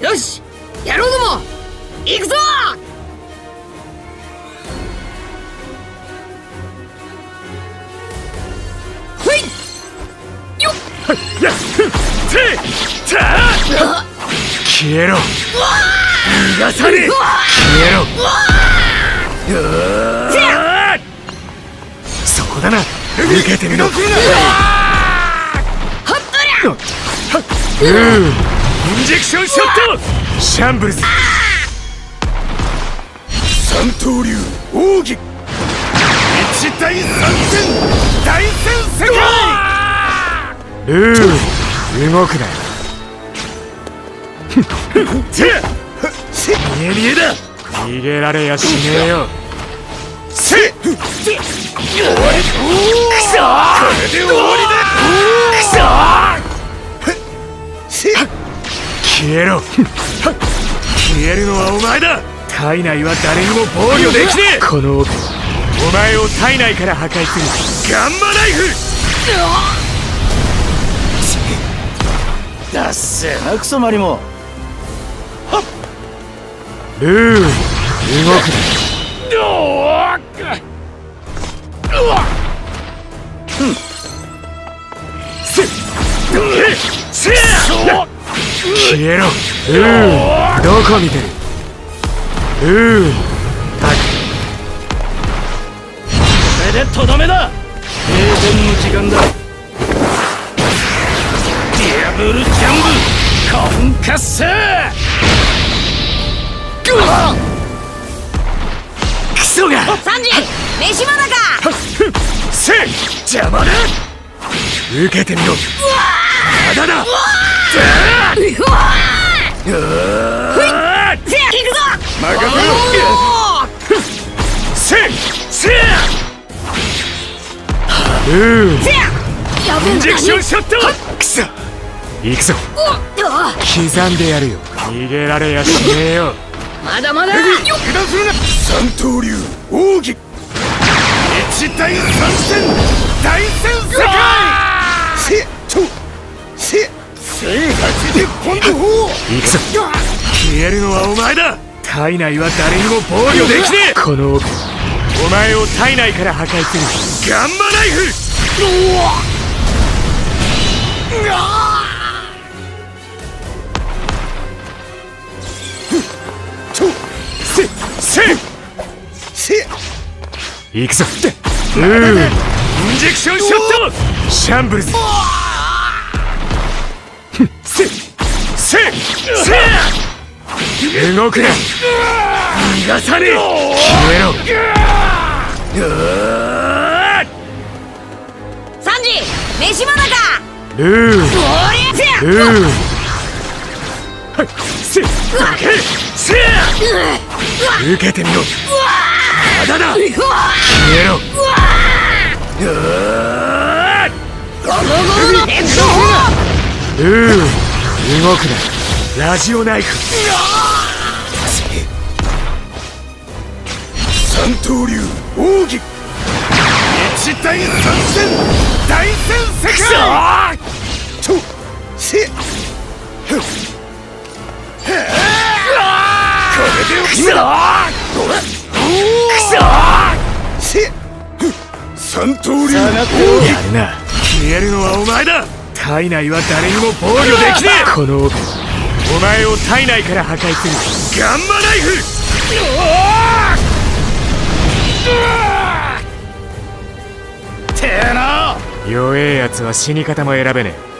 よしやろうども行くぞ!ほい!よっ!やっふてた消えろ。逃がさねえ。消えろ。そこだな。受けてみろ。うはっとりゃンジェクションショット!シャンブルズ!三刀流奥義一対三戦!大戦世界!ルー動くなて見え見えだ逃げられやしねえよせっ終わりくそこれで終わりだく消えろ。消えるのはお前だ。体内は誰にも防御できねえ。この奥お前を体内から破壊する。ガンマナイフ。だっせなクソマリモ。ルー動く。な消えろ。ルーどこ見てる？ルータこれでとどめだ。の時間だ。ディアブルジャンブコンカッセクソが。サンジ飯まだか？せい邪魔だ。受けてみろ。まだだ行くぞ任せろおーせいいルーせややべえインジェクションショットクソ行くぞ刻んでやるよ逃げられやしねえよまだまだ油断するな三刀流奥義一対三戦大戦世界正八で今度行くぞ。消えるのはお前だ。体内は誰にも防御できねえ。この奥お前を体内から破壊する。ガンマナイフ。とせせ。せ。行くぞうー。インジェクションショット。シャンブルズせせせ動くな逃がさねえ消えろサンジ飯まだかルー！おりせやルー！はいせどけせ受けてみろまだだ消えろうー！ゴゴゴのレッドホールー動くなラジオナイフ三刀流奥義一対三戦大戦世界とせふっこれでくそ三刀流下がっておけやるな消えるのはお前だ体内は誰にも防御できねえ。この奥お前を体内から破壊するガンマナイフてえな弱えやつは死に方も選べねえ